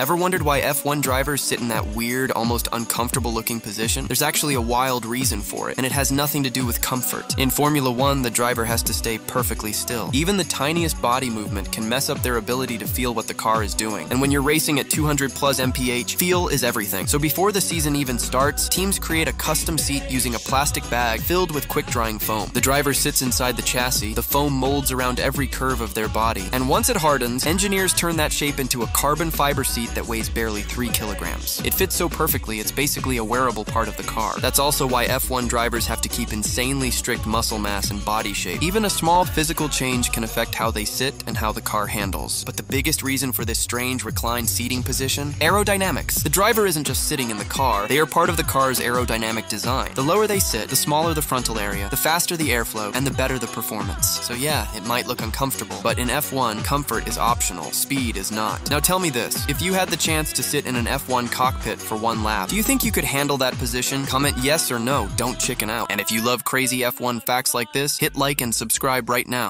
Ever wondered why F1 drivers sit in that weird, almost uncomfortable looking position? There's actually a wild reason for it, and it has nothing to do with comfort. In Formula One, the driver has to stay perfectly still. Even the tiniest body movement can mess up their ability to feel what the car is doing. And when you're racing at 200 plus mph, feel is everything. So before the season even starts, teams create a custom seat using a plastic bag filled with quick drying foam. The driver sits inside the chassis, the foam molds around every curve of their body. And once it hardens, engineers turn that shape into a carbon fiber seat seat that weighs barely 3 kilograms. It fits so perfectly, it's basically a wearable part of the car. That's also why F1 drivers have to keep insanely strict muscle mass and body shape. Even a small physical change can affect how they sit and how the car handles. But the biggest reason for this strange reclined seating position? Aerodynamics. The driver isn't just sitting in the car, they are part of the car's aerodynamic design. The lower they sit, the smaller the frontal area, the faster the airflow, and the better the performance. So yeah, it might look uncomfortable, but in F1, comfort is optional, speed is not. Now tell me this, if you you had the chance to sit in an F1 cockpit for one lap, do you think you could handle that position? Comment yes or no, don't chicken out. And if you love crazy F1 facts like this, hit like and subscribe right now.